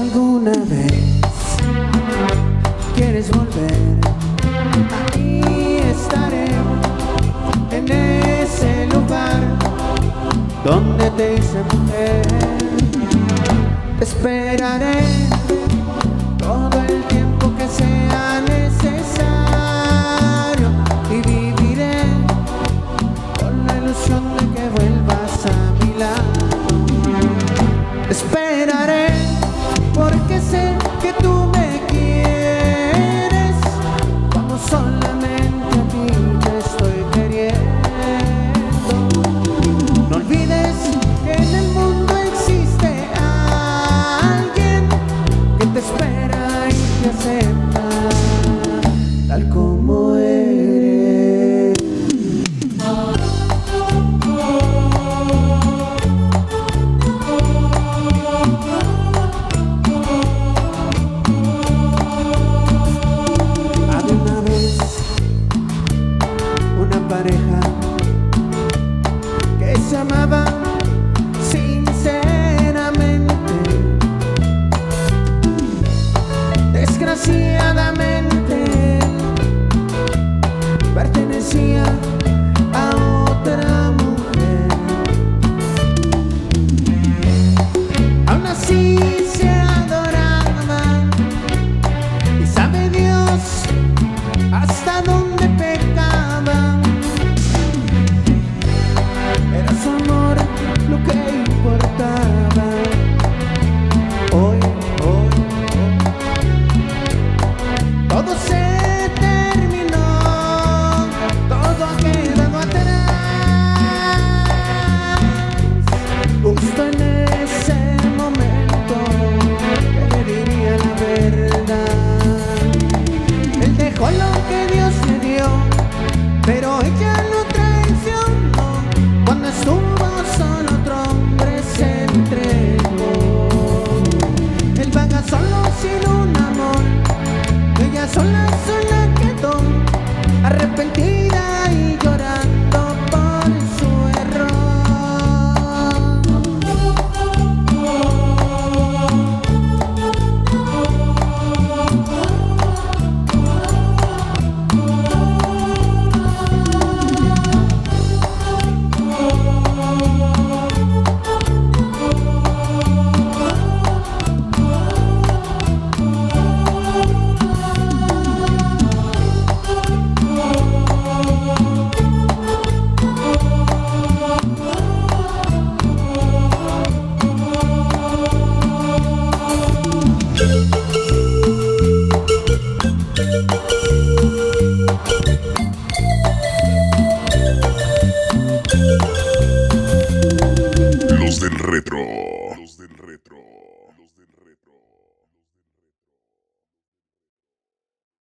alguna vez quieres volver. Esperaré. que se amaba sinceramente. Desgraciadamente pertenecía a otra mujer. Aún así retro. Los del retro. Los del retro.